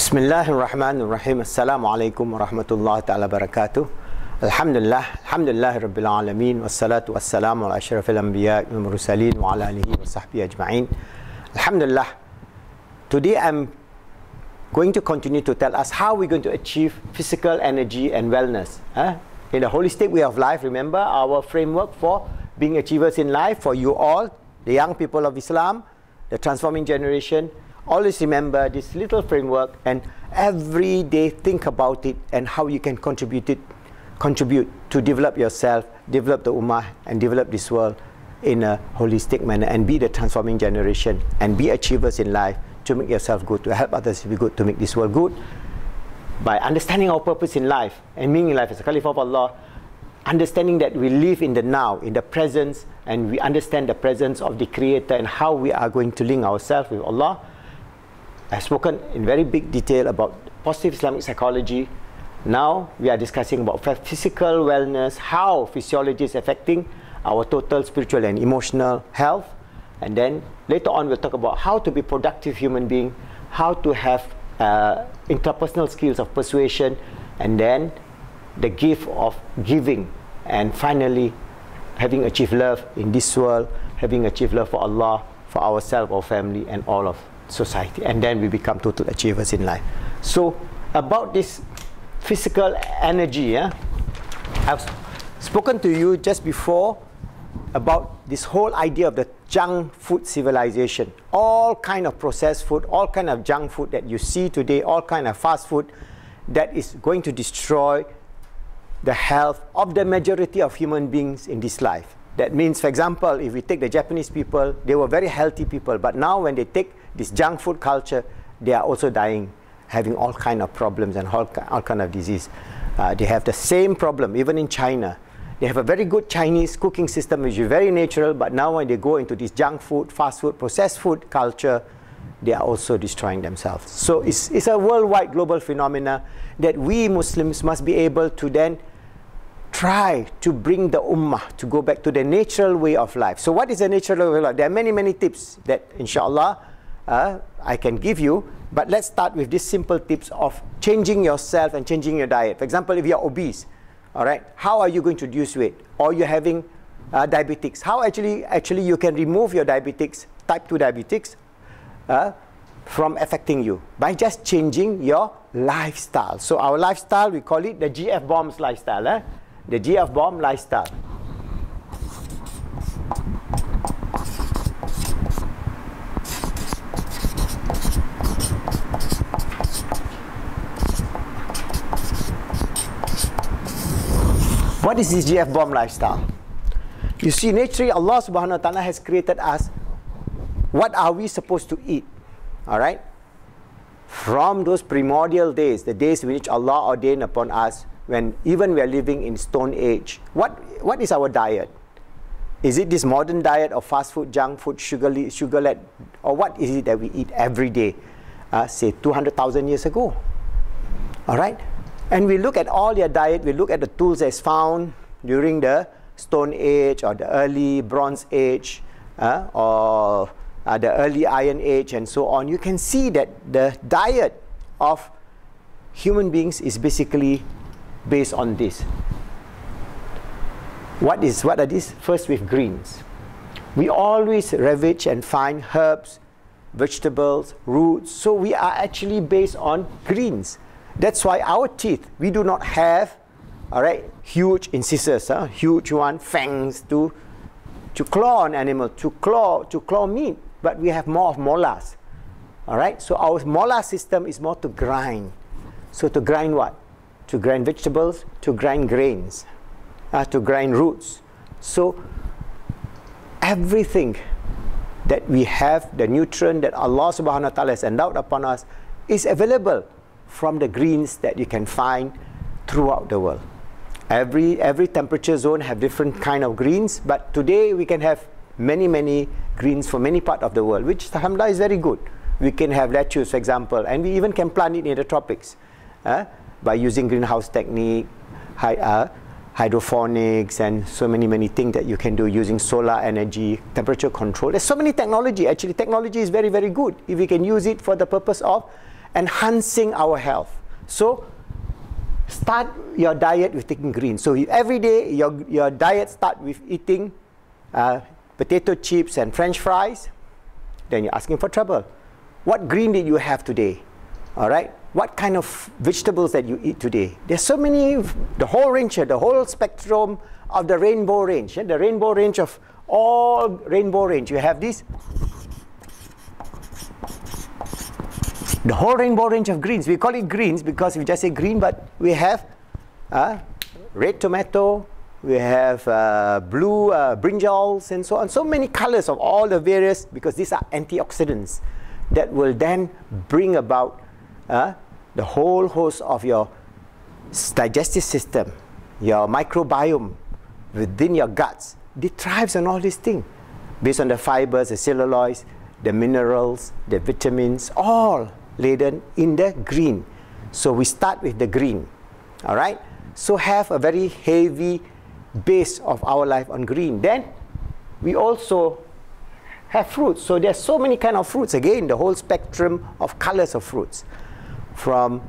Bismillahirrahmanirrahim. Assalamualaikum warahmatullahi taala barakatuh. Alhamdulillah, alhamdulillah rabbil alamin wa wassalamu ala asyrafil anbiya wal mursalin wa ala alihi wa sahbihi ajma'in. Alhamdulillah. Today I'm going to continue to tell us how we're going to achieve physical energy and wellness. Huh? In the holistic way of life, remember our framework for being achievers in life for you all, the young people of Islam, the transforming generation, Always remember this little framework and every day think about it and how you can contribute it, contribute to develop yourself, develop the ummah, and develop this world in a holistic manner and be the transforming generation and be achievers in life to make yourself good, to help others to be good, to make this world good. By understanding our purpose in life and meaning in life as a Caliph of Allah, understanding that we live in the now, in the presence, and we understand the presence of the Creator and how we are going to link ourselves with Allah. I've spoken in very big detail about positive Islamic psychology. Now we are discussing about physical wellness, how physiology is affecting our total spiritual and emotional health. And then later on, we'll talk about how to be productive human being, how to have uh, interpersonal skills of persuasion, and then the gift of giving, and finally, having achieved love in this world, having achieved love for Allah, for ourselves, our family, and all of society. And then we become total achievers in life. So, about this physical energy, yeah, I've spoken to you just before about this whole idea of the junk food civilization all kind of processed food all kind of junk food that you see today all kind of fast food that is going to destroy the health of the majority of human beings in this life that means for example if we take the japanese people they were very healthy people but now when they take this junk food culture they are also dying having all kind of problems and all, all kind of disease uh, they have the same problem even in china they have a very good Chinese cooking system, which is very natural, but now when they go into this junk food, fast food, processed food culture, they are also destroying themselves. So it's, it's a worldwide global phenomena that we Muslims must be able to then try to bring the ummah to go back to the natural way of life. So what is the natural way of life? There are many, many tips that inshallah uh, I can give you, but let's start with these simple tips of changing yourself and changing your diet. For example, if you're obese, all right how are you going to reduce weight? Or you're having uh, diabetics. How actually actually you can remove your diabetics type 2 diabetics uh, from affecting you? By just changing your lifestyle. So our lifestyle we call it the gf bombs lifestyle eh? the gf bomb lifestyle What is this GF bomb lifestyle? You see, naturally, Allah subhanahu wa ta'ala has created us. What are we supposed to eat? Alright? From those primordial days, the days in which Allah ordained upon us, when even we are living in stone age, what, what is our diet? Is it this modern diet of fast food, junk food, sugar, sugar or what is it that we eat every day? Uh, say 200,000 years ago. Alright? And we look at all their diet, we look at the tools as found during the Stone Age or the early Bronze Age uh, or uh, the early Iron Age and so on. You can see that the diet of human beings is basically based on this. What is what are these? First with greens. We always ravage and find herbs, vegetables, roots. So we are actually based on greens. That's why our teeth, we do not have, all right, huge incisors, huh? huge one, fangs to, to claw an animal, to claw, to claw meat, but we have more of molars. All right, so our molar system is more to grind. So to grind what? To grind vegetables, to grind grains, uh, to grind roots. So everything that we have, the nutrient that Allah subhanahu wa ta'ala has endowed upon us, is available from the greens that you can find throughout the world. Every, every temperature zone have different kind of greens, but today we can have many, many greens for many part of the world, which alhamdulillah is very good. We can have lettuce, for example, and we even can plant it in the tropics uh, by using greenhouse technique, uh, hydroponics, and so many, many things that you can do using solar energy, temperature control. There's so many technology. Actually, technology is very, very good if we can use it for the purpose of enhancing our health. So start your diet with taking greens. So every day your, your diet start with eating uh, potato chips and french fries, then you're asking for trouble. What green did you have today? All right? What kind of vegetables that you eat today? There's so many, the whole range, the whole spectrum of the rainbow range, the rainbow range of all rainbow range. You have this, the whole rainbow range of greens. We call it greens because we just say green, but we have uh, red tomato, we have uh, blue uh, brinjals and so on. So many colors of all the various, because these are antioxidants that will then bring about uh, the whole host of your digestive system, your microbiome within your guts. It thrives on all these things based on the fibers, the celluloids, the minerals, the vitamins, all laden in the green. So we start with the green. All right? So have a very heavy base of our life on green. Then we also have fruits. So there's so many kind of fruits. Again, the whole spectrum of colors of fruits. From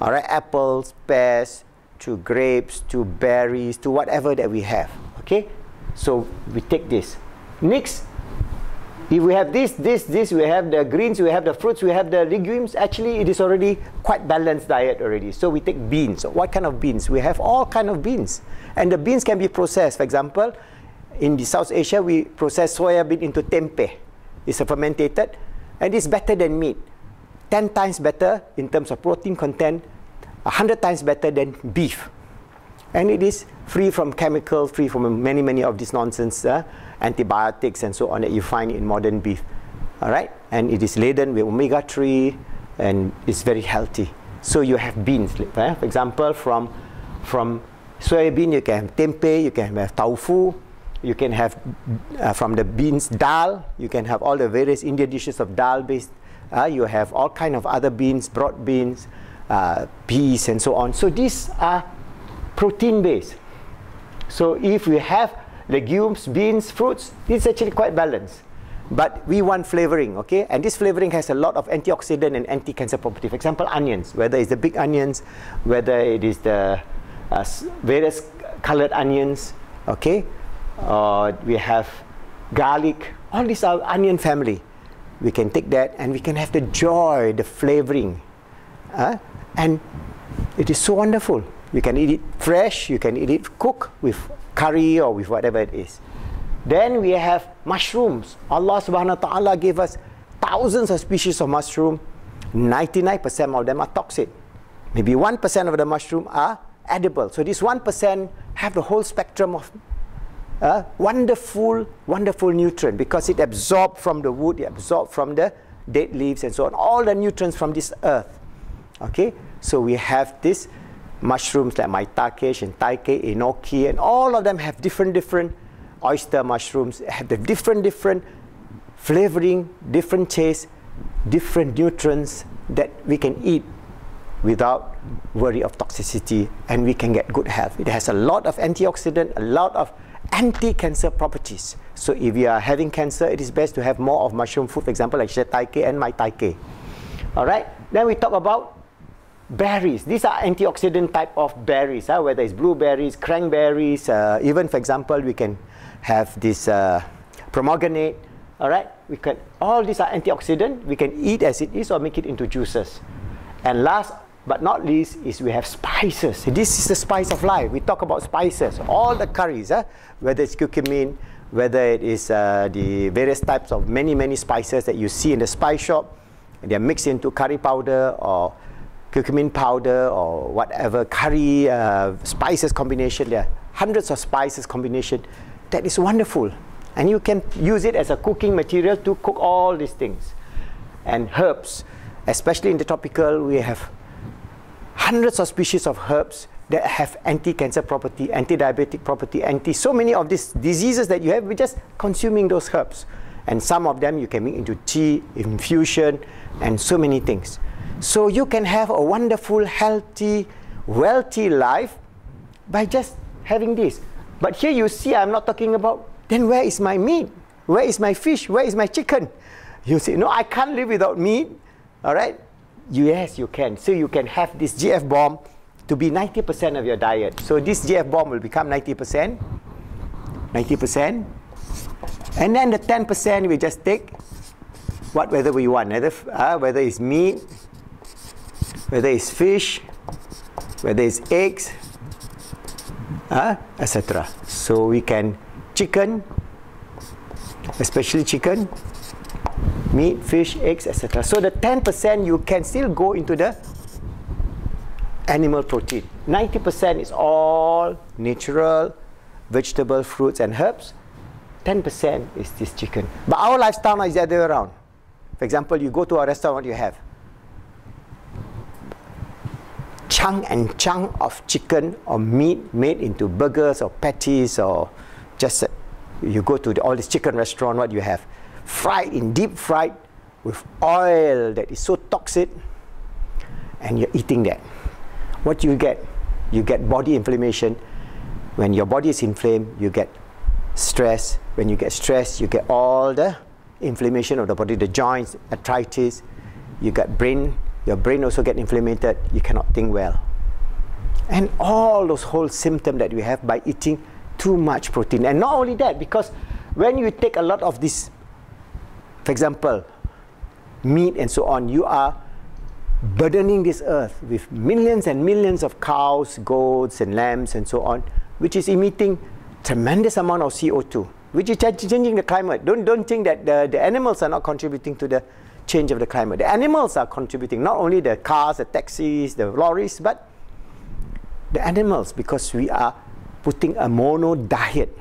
all right, apples, pears, to grapes, to berries, to whatever that we have. Okay? So we take this. Next, if we have this, this, this, we have the greens, we have the fruits, we have the legumes, actually it is already quite balanced diet already. So we take beans. What kind of beans? We have all kind of beans. And the beans can be processed. For example, in the South Asia, we process soya bean into tempeh. It's fermented, and it's better than meat. 10 times better in terms of protein content, 100 times better than beef. And it is free from chemicals, free from many, many of this nonsense, uh, antibiotics and so on that you find in modern beef. All right? And it is laden with omega-3 and it's very healthy. So you have beans, uh, for example, from, from soybean, you can have tempeh, you can have tofu, you can have uh, from the beans dal, you can have all the various Indian dishes of dal based, uh, you have all kind of other beans, broad beans, uh, peas and so on. So these are protein based. So if we have legumes, beans, fruits, it's actually quite balanced. But we want flavoring, okay? And this flavoring has a lot of antioxidant and anti-cancer property. For example, onions, whether it's the big onions, whether it is the uh, various colored onions, okay? Uh, we have garlic, all these are onion family. We can take that and we can have the joy, the flavoring. Uh, and it is so wonderful. You can eat it fresh, you can eat it cooked with curry or with whatever it is. Then we have mushrooms. Allah subhanahu wa ta'ala gave us thousands of species of mushroom. 99% of them are toxic. Maybe 1% of the mushroom are edible. So this 1% have the whole spectrum of uh, wonderful, wonderful nutrient because it absorbs from the wood, it absorbs from the dead leaves and so on, all the nutrients from this earth. Okay, so we have this mushrooms like maitake, shintake, enoki, and all of them have different, different oyster mushrooms, have the different, different flavoring, different taste, different nutrients that we can eat without worry of toxicity and we can get good health. It has a lot of antioxidant, a lot of anti-cancer properties. So if you are having cancer, it is best to have more of mushroom food, for example, like shiitake and maitake. All right. Then we talk about berries. These are antioxidant type of berries, huh? whether it's blueberries, cranberries, uh, even, for example, we can have this uh, pomegranate. All right. We can all these are antioxidant. We can eat as it is or make it into juices. And last but not least is we have spices. This is the spice of life. We talk about spices, all the curries, huh? whether it's curcumin, whether it is uh, the various types of many, many spices that you see in the spice shop. They're mixed into curry powder or curcumin powder or whatever curry uh, spices combination. There are hundreds of spices combination. That is wonderful. And you can use it as a cooking material to cook all these things. And herbs, especially in the tropical, we have hundreds of species of herbs that have anti-cancer property, anti-diabetic property, anti so many of these diseases that you have, we're just consuming those herbs. And some of them you can make into tea, infusion, and so many things. So you can have a wonderful, healthy, wealthy life by just having this. But here you see I'm not talking about, then where is my meat? Where is my fish? Where is my chicken? You say, no, I can't live without meat. All right? Yes, you can. So you can have this GF bomb to be 90% of your diet. So this GF bomb will become 90%, 90%, and then the 10% we just take what whether we want, whether, uh, whether it's meat, whether it's fish, whether it's eggs, uh, etc. So we can chicken, especially chicken, meat, fish, eggs, etc. So the 10% you can still go into the animal protein. 90% is all natural, vegetable, fruits and herbs. 10% is this chicken. But our lifestyle is the other way around. For example, you go to a restaurant, you have? Chunk and chunk of chicken or meat made into burgers or patties or just uh, you go to the, all this chicken restaurant what you have? Fried in deep fried with oil that is so toxic and you're eating that. What you get? You get body inflammation. When your body is inflamed you get stress. When you get stress you get all the inflammation of the body the joints arthritis. You get brain your brain also get inflamed, you cannot think well. And all those whole symptoms that we have by eating too much protein. And not only that, because when you take a lot of this, for example, meat and so on, you are burdening this earth with millions and millions of cows, goats, and lambs, and so on, which is emitting tremendous amount of CO2, which is changing the climate. Don't, don't think that the, the animals are not contributing to the change of the climate. The animals are contributing, not only the cars, the taxis, the lorries, but the animals because we are putting a mono diet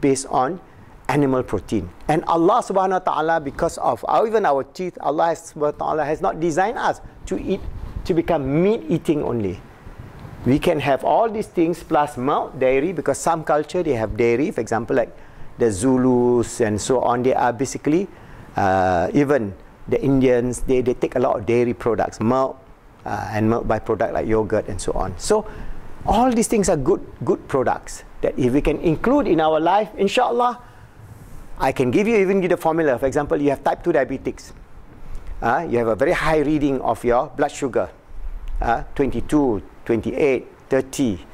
based on animal protein. And Allah subhanahu wa ta'ala, because of our, even our teeth, Allah subhanahu wa ta'ala has not designed us to eat, to become meat eating only. We can have all these things plus milk, dairy, because some culture they have dairy, for example, like the Zulus and so on, they are basically uh, even the Indians, they, they take a lot of dairy products, milk uh, and milk byproduct like yogurt and so on. So all these things are good, good products that if we can include in our life, inshallah, I can give you even give the formula. For example, you have type 2 diabetics. Uh, you have a very high reading of your blood sugar, uh, 22, 28, 30.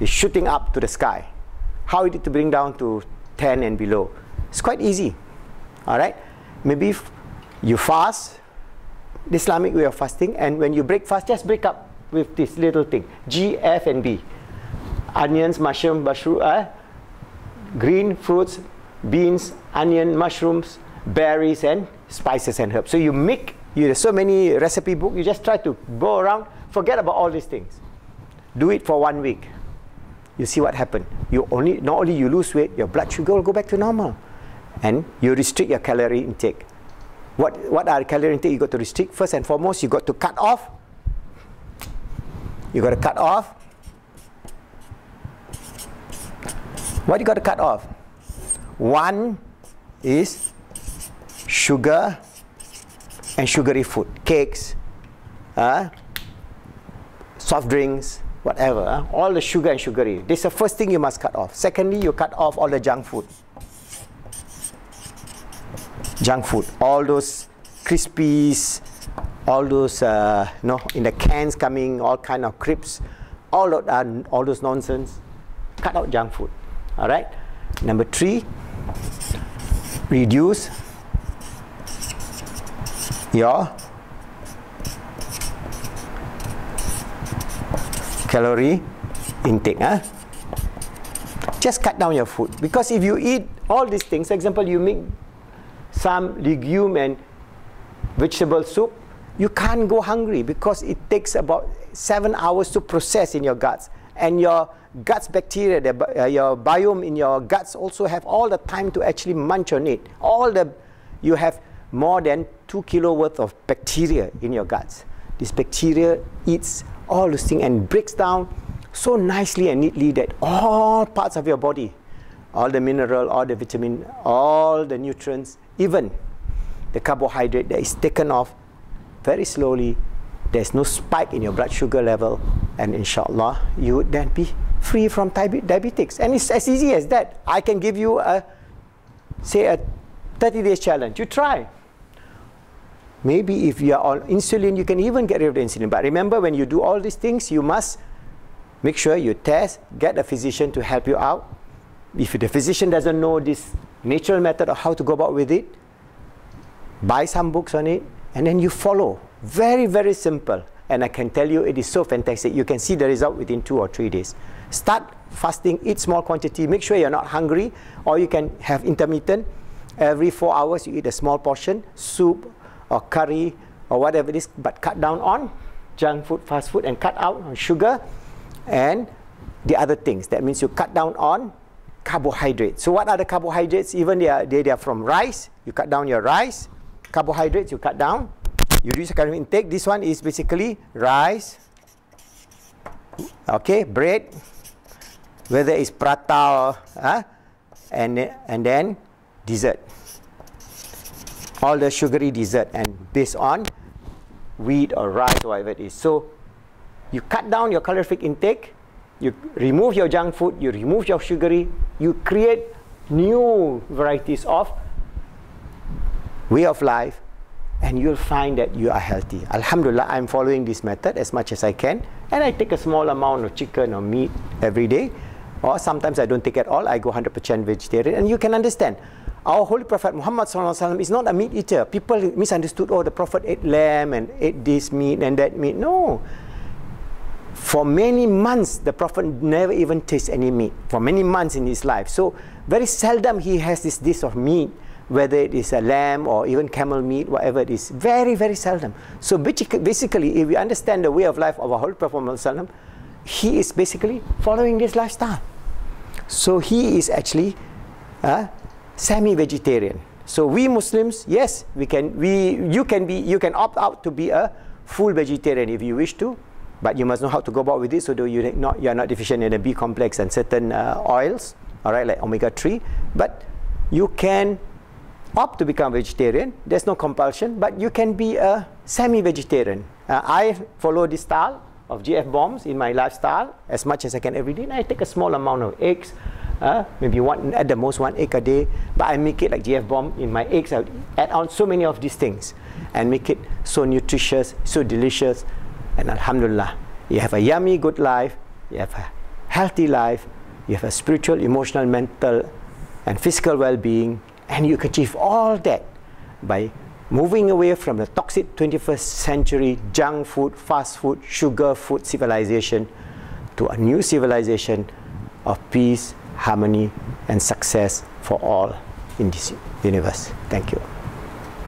It's shooting up to the sky. How is it to bring down to 10 and below? It's quite easy. All right? Maybe you fast, the Islamic way of fasting, and when you break fast, just break up with this little thing G, F, and B. Onions, mushroom, mushroom, uh, green fruits, beans, onion, mushrooms, berries, and spices and herbs. So you make, you have so many recipe book, you just try to go around, forget about all these things. Do it for one week. You see what happened. You only not only you lose weight, your blood sugar will go back to normal, and you restrict your calorie intake. What, what are calorie intake you got to restrict? First and foremost, you got to cut off. You got to cut off. What you got to cut off? One is sugar and sugary food, cakes, uh, soft drinks, whatever. Uh, all the sugar and sugary. This is the first thing you must cut off. Secondly, you cut off all the junk food junk food, all those crispies, all those uh, you know in the cans coming, all kind of crisps, all of, uh, all those nonsense. Cut out junk food. All right. Number three, reduce your calorie intake. Huh? Just cut down your food because if you eat all these things, example, you make some legume and vegetable soup, you can't go hungry because it takes about seven hours to process in your guts. And your guts bacteria, the, uh, your biome in your guts also have all the time to actually munch on it. All the, you have more than two kilo worth of bacteria in your guts. This bacteria eats all those things and breaks down so nicely and neatly that all parts of your body, all the mineral, all the vitamin, all the nutrients even the carbohydrate that is taken off very slowly, there's no spike in your blood sugar level, and inshallah, you would then be free from diabetics. And it's as easy as that. I can give you a, say, a 30 days challenge. You try. maybe if you are on insulin, you can even get rid of the insulin. But remember, when you do all these things, you must make sure you test, get a physician to help you out. If the physician doesn't know this natural method of how to go about with it, buy some books on it, and then you follow. Very, very simple. And I can tell you it is so fantastic. You can see the result within two or three days. Start fasting, eat small quantity, make sure you're not hungry, or you can have intermittent. Every four hours you eat a small portion, soup or curry or whatever it is, but cut down on junk food, fast food, and cut out on sugar and the other things. That means you cut down on carbohydrates. So what are the carbohydrates? Even they are, they, they are from rice, you cut down your rice. Carbohydrates, you cut down. You reduce the kind intake. This one is basically rice, okay, bread, whether it's prata or, uh, and, and then dessert. All the sugary dessert and based on wheat or rice or whatever it is. So you cut down your calorific intake, you remove your junk food, you remove your sugary, you create new varieties of way of life and you'll find that you are healthy. Alhamdulillah, I'm following this method as much as I can and I take a small amount of chicken or meat every day or sometimes I don't take at all, I go 100% vegetarian and you can understand. Our Holy Prophet Muhammad is not a meat eater. People misunderstood, oh, the Prophet ate lamb and ate this meat and that meat. No. For many months, the Prophet never even tasted any meat. For many months in his life. So, very seldom he has this dish of meat, whether it is a lamb or even camel meat, whatever it is. Very, very seldom. So, basically, if we understand the way of life of our Holy Prophet he is basically following this lifestyle. So, he is actually uh, semi-vegetarian. So we Muslims, yes, we can. We you can be you can opt out to be a full vegetarian if you wish to, but you must know how to go about with it so that you not you are not deficient in the B complex and certain uh, oils, all right, like omega three. But you can opt to become vegetarian. There's no compulsion, but you can be a semi-vegetarian. Uh, I follow this style of GF bombs in my lifestyle as much as I can every day. And I take a small amount of eggs, uh, maybe one at the most one egg a day, but I make it like GF bomb in my eggs. I add on so many of these things and make it so nutritious, so delicious, and Alhamdulillah, you have a yummy, good life, you have a healthy life, you have a spiritual, emotional, mental, and physical well-being, and you can achieve all that by moving away from the toxic 21st century junk food, fast food, sugar food civilization to a new civilization of peace, harmony, and success for all in this universe. Thank you.